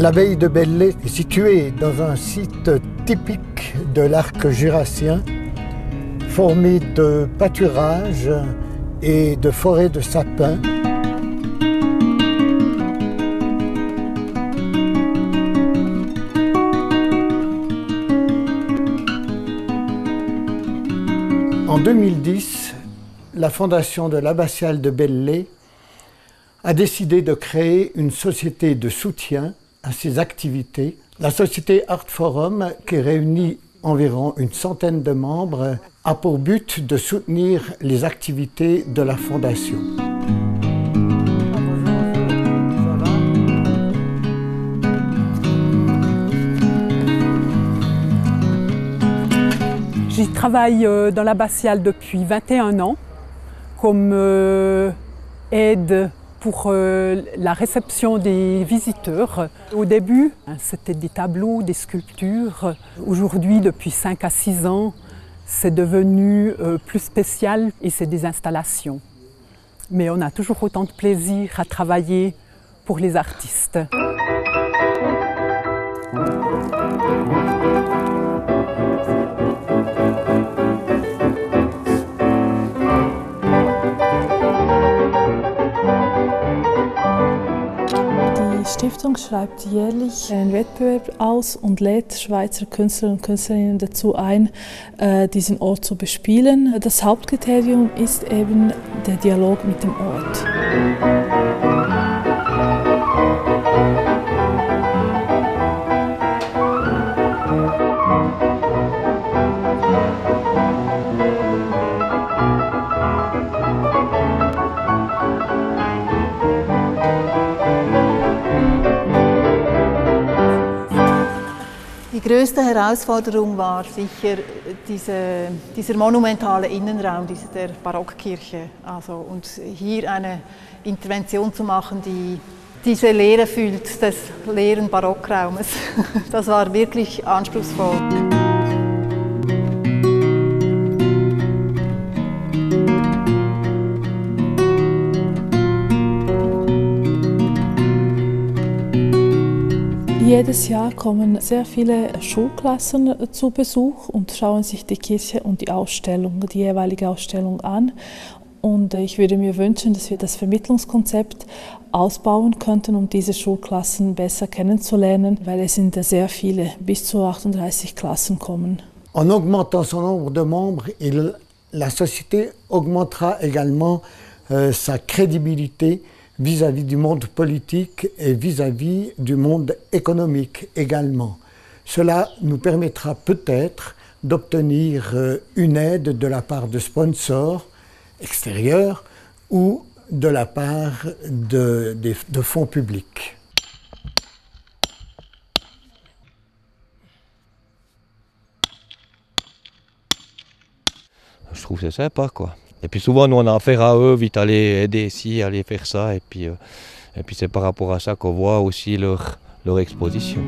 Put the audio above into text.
L'abbaye de Belley est située dans un site typique de l'arc jurassien, formé de pâturages et de forêts de sapins. En 2010, la fondation de l'abbatiale de Belley a décidé de créer une société de soutien à ses activités. La société Art Forum, qui réunit environ une centaine de membres, a pour but de soutenir les activités de la fondation. J'y travaille euh, dans l'abbatiale depuis 21 ans comme euh, aide pour euh, la réception des visiteurs. Au début, hein, c'était des tableaux, des sculptures. Aujourd'hui, depuis 5 à 6 ans, c'est devenu plus spécial et c'est des installations. Mais on a toujours autant de plaisir à travailler pour les artistes. Stiftung schreibt jährlich einen Wettbewerb aus und lädt Schweizer Künstler und Künstlerinnen dazu ein, äh, diesen Ort zu bespielen. Das Hauptkriterium ist eben der Dialog mit dem Ort. Die größte Herausforderung war sicher diese, dieser monumentale Innenraum dieser der Barockkirche. Also, und hier eine Intervention zu machen, die diese Leere fühlt des leeren Barockraumes. Das war wirklich anspruchsvoll. Jedes Jahr kommen sehr viele Schulklassen zu Besuch und schauen sich die Kirche und die Ausstellung, die jeweilige Ausstellung an. Und ich würde mir wünschen, dass wir das Vermittlungskonzept ausbauen könnten, um diese Schulklassen besser kennenzulernen, weil es sind sehr viele, bis zu 38 Klassen kommen. En augmentant son nombre de membres, il, la société augmentera également euh, sa crédibilité vis-à-vis du monde politique et vis-à-vis du monde économique également. Cela nous permettra peut-être d'obtenir euh, une aide de la part de sponsors extérieurs ou de la part de, de fonds publics. Je trouve c'est sympa quoi. Et puis souvent, nous, on a affaire à eux, vite aller aider ici, aller faire ça. Et puis, euh, puis c'est par rapport à ça qu'on voit aussi leur, leur exposition.